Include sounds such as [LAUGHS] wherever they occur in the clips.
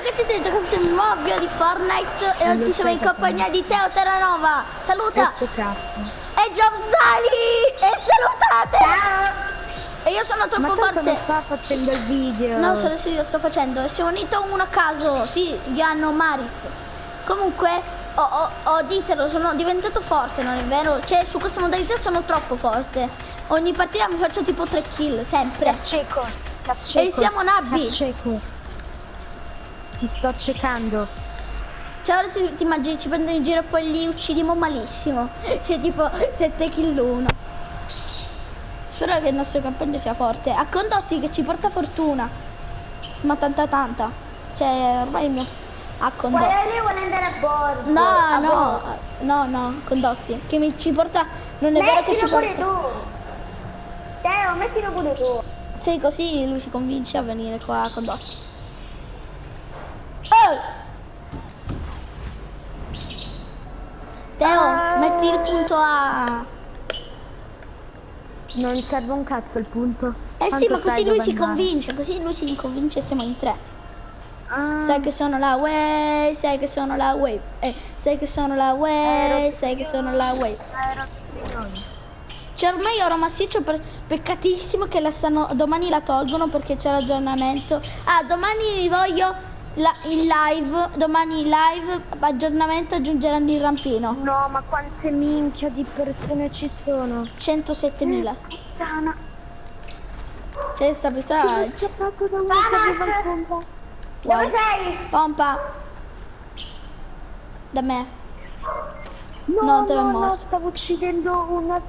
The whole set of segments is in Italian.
ragazzi, siamo giocando sul video di Fortnite e oggi siamo in compagnia di Teo Terranova. Saluta! E Giovzali! E salutate! E io sono Ma troppo tanto forte. non sta facendo il video. Non so se io sto facendo, si è unito uno a caso, sì, Gianno Maris. Comunque, oh, oh, oh, ditelo, sono diventato forte, non è vero? Cioè, su questa modalità sono troppo forte. Ogni partita mi faccio tipo 3 kill, sempre. Cieco. Cieco. E siamo nabbi. Cieco. Ti sto cercando. Cioè, ora se ti immagini, ci prendo in giro e poi li uccidiamo malissimo. [LAUGHS] C'è tipo 7 kill 1. Spero che il nostro campagno sia forte. A condotti che ci porta fortuna. Ma tanta tanta. Cioè, ormai il mio... A condotti. Guarda lì vuole andare a bordo. No, a no, bordo. no, no, condotti. Che mi ci porta. Non è vero che ci Mettilo pure porta. tu. Teo, mettilo pure tu. Sì, così lui si convince a venire qua a condotti. Oh! Teo, metti il punto A. Non serve un cazzo il punto. Eh sì, Tanto ma così lui si andare. convince, così lui si convince e siamo in tre. Ah, Sai che sono la way, sai che sono la way, eh, sai che sono la way, sai che sono la way. spione. Cioè ormai oro massiccio per, peccatissimo che la stanno, domani la tolgono perché c'è l'aggiornamento. Ah, domani vi voglio la- il live, domani il live, aggiornamento aggiungeranno il rampino. No, ma quante minchia di persone ci sono. 107.000. Puttana. C'è sta pistola. Sono scappato da pompa. Wow. Dove sei? Pompa. Da me. No, No, dove è no, no, morto? stavo uccidendo una...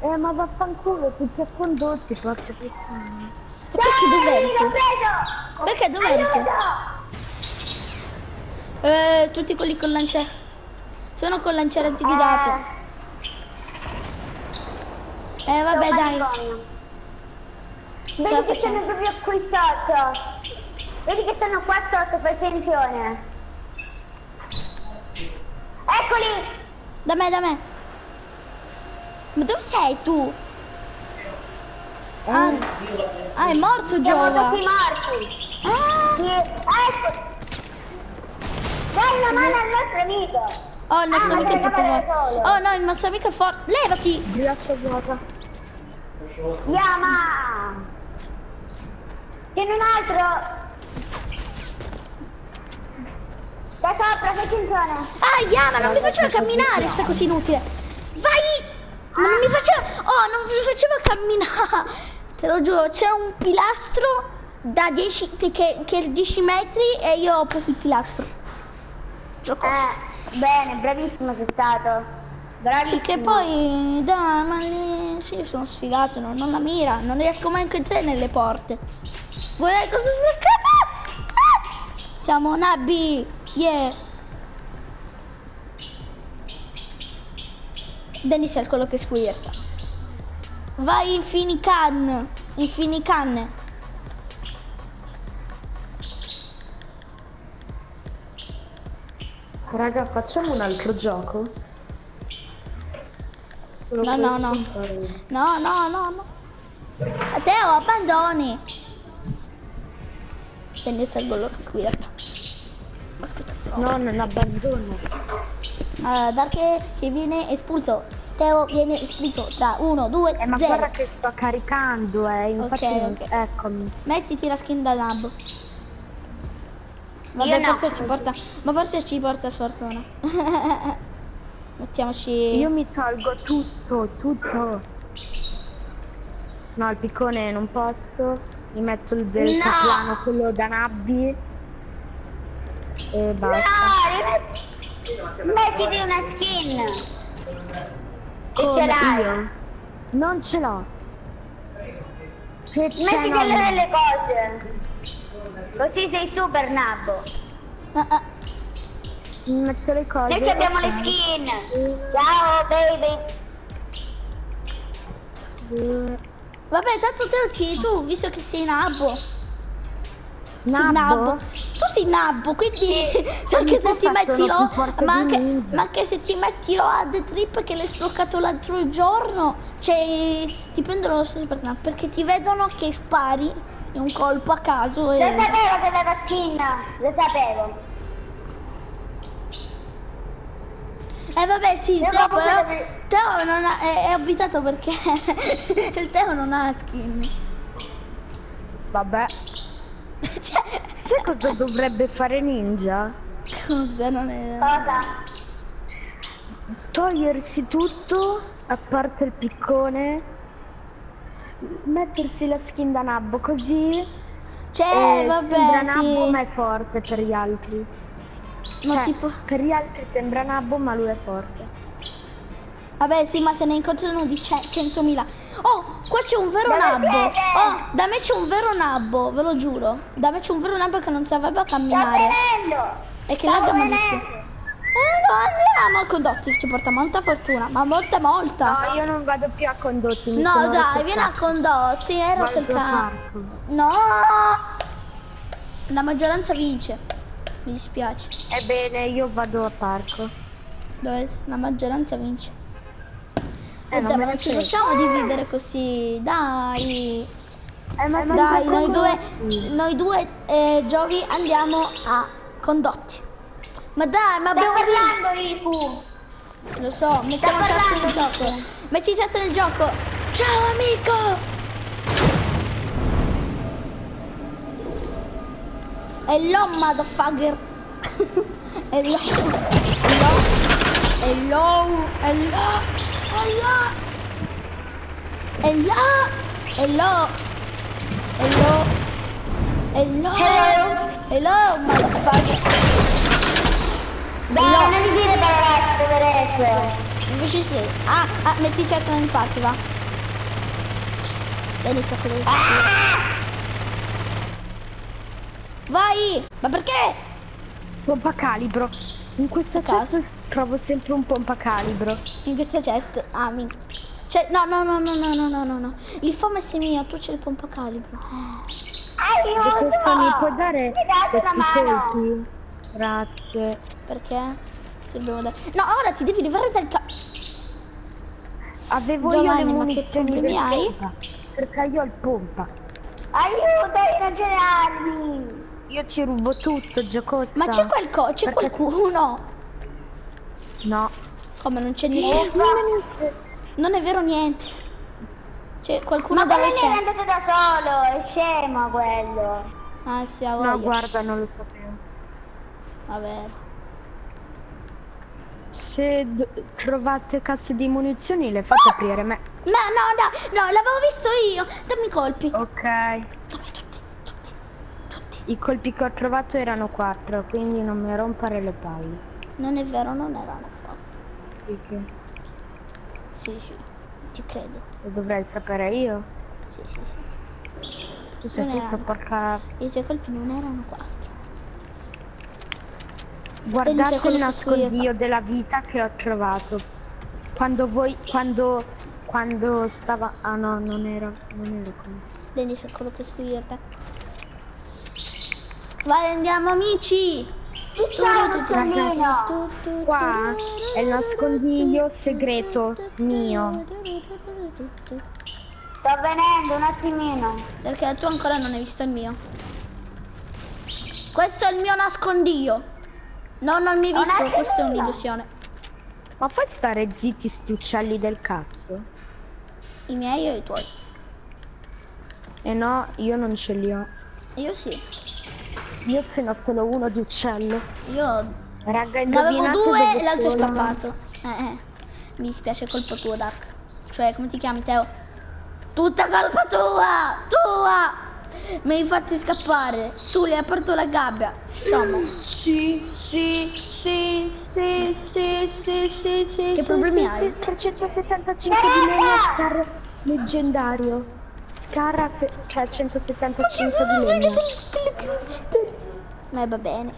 Eh, ma vaffanculo, tutti a condotti, porca puttana. Perché preso. Perché? Aiuto. Eh, tutti quelli con lanciere. Sono con lanciere antividato. Eh, vabbè, Sono dai. Vedi che sono proprio qui sotto. Vedi che sono qua sotto, fai attenzione. Eccoli! Da me, da me. Ma dove sei tu? Ah, ah, è morto Siamo Giova. tutti morti. Ah, Sì, ecco. Una mano al nostro amico. oh, il nostro Ah, amico è da solo. Oh no, il nostro amico è forte. Levati. Braccia vuota. Yama! Tieni un altro! Da sopra, fai attenzione! Ah, Yama, non mi faceva camminare, sta cosa inutile. Vai! Ma non mi faceva... Oh, non mi faceva camminare. [LAUGHS] Te lo giuro, c'era un pilastro da 10... Che, che è 10 metri e io ho preso il pilastro. Giocosto. Eh, bene, bravissimo sei stato. Bravissimo. Sì, che poi... Dai, ma lì... Sì, sono sfigato, non, non la mira. Non riesco manco a entrare nelle porte. Guarda cosa sbloccata! Ah! Siamo nabbi! Yeah! Dennis è quello che squirta. Vai in Finican! Raga, facciamo un altro gioco? Solo No, no, no. No, no, no, no. Teo, abbandoni! Dennis è quello che squirta. Aspetta, No, non abbandono. Allora, Dark che viene espulso. Teo viene espulso tra 1, 2, Eh, ma 0. guarda che sto caricando, eh. Infatti, Ok, non- ok. eccomi. Mettiti la skin da nab. Vabbè, no. forse ci porta. Ma forse ci porta sfortuna. [LAUGHS] Mettiamoci. Io mi tolgo tutto, tutto. No, il piccone non posso. Mi metto il del No! caplano, quello da nabbi. E basta. No, mettiti una skin. Come ce l'hai. Non ce l'ho. Mettiti allora le cose. Così sei super nabbo. Ah, ah. Metto le cose. Noi abbiamo le ok. skin. Ciao baby. Vabbè, tanto te lo chiedi tu, visto che sei nabbo. Sei Nabbo? Tu sei nabbo, quindi [LAUGHS] anche se ti metti lo. Ma anche, ma anche se ti metti lo a The Trip che l'hai sbloccato l'altro giorno, cioè ti prendono lo stesso per perché ti vedono che spari un colpo a caso Lo e... sapevo che aveva skin, lo sapevo. Eh vabbè sì, Teo, però- devi- Teo non ha, è, è abitato perché [LAUGHS] il Teo non ha skin. Vabbè. [LAUGHS] Cioè, Sai cosa dovrebbe fare Ninja? cosa non è... Cosa? Togliersi tutto, a parte il piccone, mettersi la skin da nabbo così Cioè, eh, vabbè, sembra nabbo sì. ma è forte per gli altri. Ma Cioè, tipo... per gli altri sembra nabbo ma lui è forte. Vabbè sì, ma se ne incontrano di ce- 100.000. Oh, qua c'è un vero Dove nabbo. siete? Oh, da me c'è un vero nabbo, ve lo giuro. Da me c'è un vero nabbo che non sapeva camminare. E che Sto lagga andiamo a condotti, ci porta molta fortuna, ma molta, molta. No, io non vado più a condotti. No, dai, vieni a condotti, hai rotto il cazzo. No! La maggioranza vince. Mi dispiace. Ebbene, io vado a parco. Dove? La maggioranza vince. Eh, Oddio, non ma non ci possiamo dividere così, dai. Eh, ma Dai, noi due, noi due eh, giochi andiamo a condotti. Ma dai, ma abbiamo vinto. parlando, Riku! Lo so, mettiamo cazzo nel gioco. Metti cazzo nel gioco. Ciao amico! Hello motherfucker. Hello. Hello. Hello. Hello. Hello. Hello. Hello. Hello. Hello. Hello motherfucker. Dai, non mi dire parolette, poveretto! Invece sì. Ah, ah metti certo nel party, va. Vedi so quello che Vai! Ma perché? Pompa calibro. In questa Caso. chat trovo sempre un pompa calibro. In questa chest. Ah, minchia. Cioè, no, no, no, no, no, no, no, no, no. Il FOMS è mio, tu c'è il pompa calibro. Eh, Aiuto! Questo mi puoi dare Mi questi colpi? Grazie. Perché? Ti dobbiamo dare. No, ora ti devi levare dal ca... Avevo Giovanni, io le ma munizioni del hai? Perché io ho il pompa. Aiuto, io non ce le armi! Io ti rubo tutto, Giocosta. Ma c'è qualco... c'è Perché- qualcuno? No. Come non c'è niente? Non è vero niente. C'è qualcuno Ma dove c'è? è andato da solo? È scemo quello! Ah, sì, ha No, voglia. guarda, non lo sapevo. Vabbè. Se d- trovate casse di munizioni le fate aprire me. Ma no, no, no, l'avevo visto io. Dammi i colpi. Ok. Dammi tutti, tutti, tutti. I colpi che ho trovato erano quattro, quindi non mi rompere le palle. Non è vero, non erano qua. Perché Sì, sì, ti credo. lo dovrei sapere io. Sì, sì, sì. Tu sei erano. porca. I tuoi colpi non erano quattro. Guardate il nascondiglio della vita che ho trovato. Quando voi. Quando. Quando stava. Ah no, non era. Non era come. Denis è quello che squirta. Vai, andiamo amici. Qua è il nascondiglio segreto mio. Sto venendo un attimino. Perché tu ancora non hai visto il mio. Questo è il mio nascondiglio. No, non mi hai Non visto, hai questa è un'illusione. Ma puoi stare zitti sti uccelli del cazzo? I miei o i tuoi? E no, io non ce li ho. Io sì. Io ce n'ho solo uno di uccello. Io Raga, ne avevo due e l'altro è scappato. Eh, eh. Mi dispiace, colpa tua, Dark. Cioè, come ti chiami, Teo? Tutta colpa tua! Tua! Mi hai fatti scappare. Tu le hai aperto la gabbia. Sciamo. Sì, sì, sì, sì, sì, sì, sì, sì. Che problemi hai? 375 di legno Scar leggendario. Scar se- cioè 175 di legno. Ma va bene.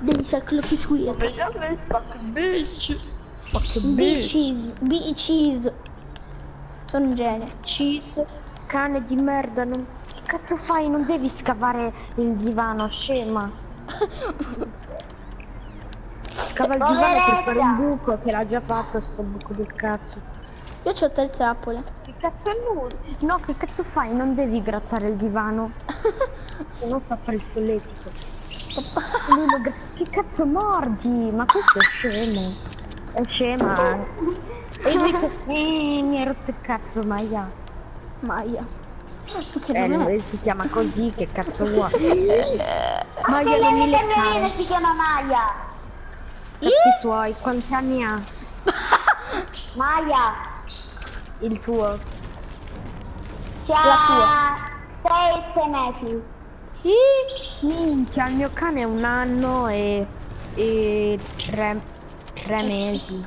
Devi essere quello che squirta. Bitch. Fuck Bitches, bitches. Sono un genio. Cheese, cane di merda, non... Che cazzo fai? Non devi scavare il divano, scema. Scava il divano per fare un buco, che l'ha già fatto sto buco del cazzo. Io ho tre trappole. Che cazzo è lui? No, che cazzo fai? Non devi grattare il divano. [LAUGHS] Se no fa fare il solletico. Che cazzo mordi? Ma questo è scemo. È scema. E. Eh, mi ha rotto il cazzo, Maia. Maia. Che Eh, non è. lui si chiama così, che cazzo vuoi? [LAUGHS] Le non mi cagnolina si chiama Maya. Cazzi tuoi, quanti anni ha? [LAUGHS] Maya. Il tuo? C'ha sei, sei mesi. Ih, Minchia, il mio cane è un anno e, e tre, tre mesi.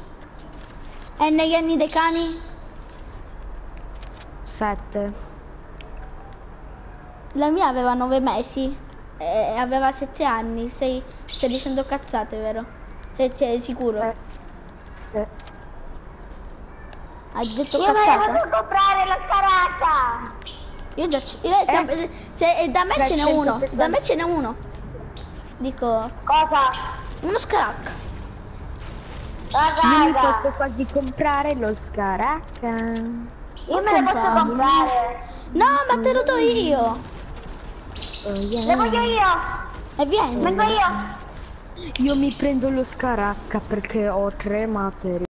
E negli anni dei cani? Sette. La mia aveva nove mesi. E aveva sette anni. Stai, stai dicendo cazzate, vero? Sei, sei sicuro? Eh, sì. Hai detto Io cazzate? posso comprare la scaracca. Io già c- io sempre- se, e da me ce n'è uno. 370. Da me ce n'è uno. Dico, Cosa? uno scracca. Io mi posso quasi comprare lo scaracca. io me ne posso comprare. No, ma te lo do io. Oh, yeah. Le voglio io. E vieni. Vengo io. Io mi prendo lo scaracca perché ho tre materie.